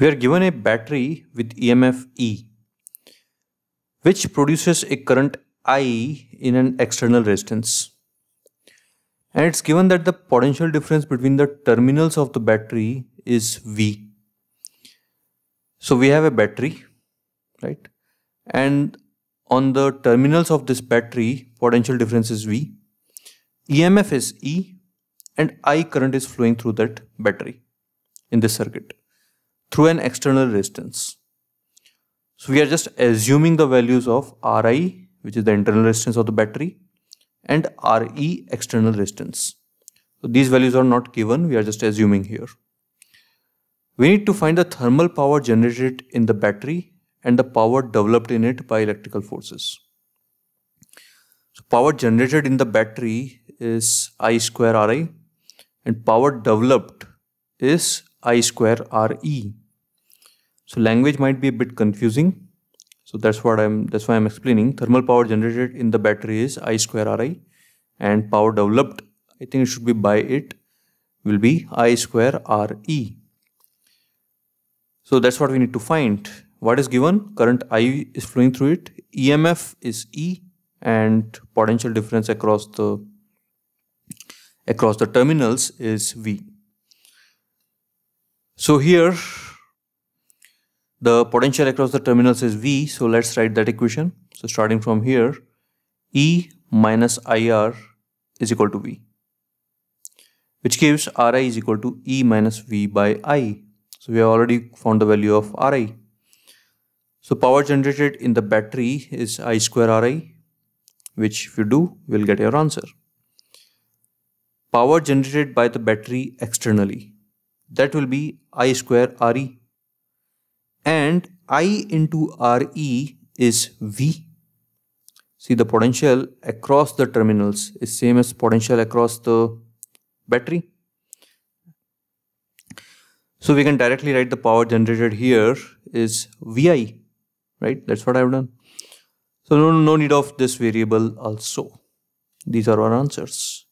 We are given a battery with EMF E, which produces a current I in an external resistance. And it's given that the potential difference between the terminals of the battery is V. So we have a battery, right? And on the terminals of this battery, potential difference is V. EMF is E and I current is flowing through that battery in this circuit through an external resistance. So we are just assuming the values of Ri, which is the internal resistance of the battery, and Re, external resistance. So these values are not given, we are just assuming here. We need to find the thermal power generated in the battery and the power developed in it by electrical forces. So power generated in the battery is I square Ri and power developed is I square Re. So language might be a bit confusing. So that's what I'm that's why I'm explaining. Thermal power generated in the battery is I square Ri and power developed, I think it should be by it, will be I square Re. So that's what we need to find. What is given? Current I is flowing through it. EMF is E and potential difference across the across the terminals is V. So here the potential across the terminals is V. So let's write that equation. So starting from here, E minus IR is equal to V, which gives Ri is equal to E minus V by I. So we have already found the value of Ri. So power generated in the battery is I square Ri, which if you do, we'll get your answer. Power generated by the battery externally, that will be I square Re and I into Re is V. See the potential across the terminals is same as potential across the battery. So we can directly write the power generated here is Vi, right? That's what I've done. So no, no need of this variable also. These are our answers.